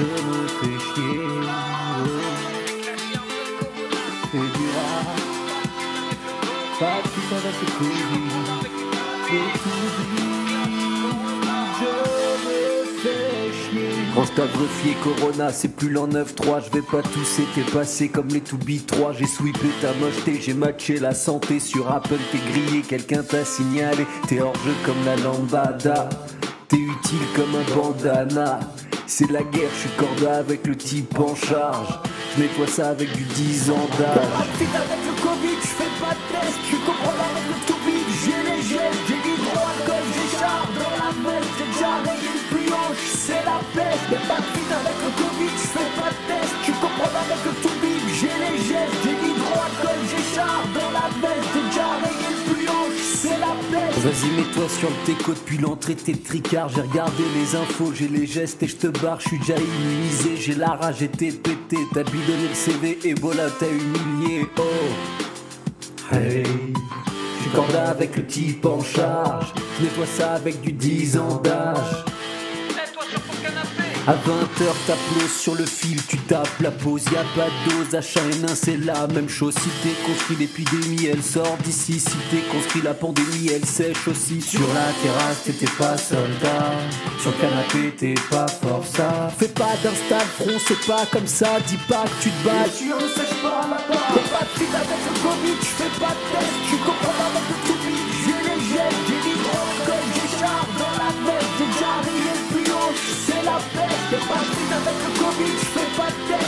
Pas tout je me fais chier. Quand je greffier Corona, c'est plus l'an 9-3. Je vais pas tousser, t'es passé comme les 2B3. J'ai sweepé ta mocheté, j'ai matché la santé. Sur Apple, t'es grillé, quelqu'un t'a signalé. T'es hors jeu comme la lambada. T'es utile comme un bandana. C'est la guerre, je suis corda avec le type en charge. Je nettoie ça avec du 10 ans d'âge. avec le Covid, je fais pas de test. Tu comprends pas avec le toupie, j'ai les gels, j'ai l'hydroalcool, j'ai char dans la veste, j'ai déjà le pioche, c'est la peste. Vas-y, mets-toi sur le téco depuis l'entrée de tes tricards. J'ai regardé les infos, j'ai les gestes et je te barre. Je suis déjà immunisé, j'ai la rage, j'ai pété. T'as bidonné le CV et voilà, t'as humilié. Oh, hey. Je suis avec le type en charge. Je nettoie ça avec du 10 ans d'âge. À 20h, t'applauses sur le fil, tu tapes la pause, y a pas de dose, achat et c'est la même chose. Si t'es construit l'épidémie, elle sort d'ici. Si t'es construit la pandémie, elle sèche aussi. Sur la terrasse, t'étais pas soldat. Sur le canapé, t'es pas forçat. Fais pas d'install, front, c'est pas comme ça. Dis pas que tu te bats. Tu ne sèche pas ma part. Y'a pas de avec le Covid, j'fais pas de test. Tu comprends Y'a pas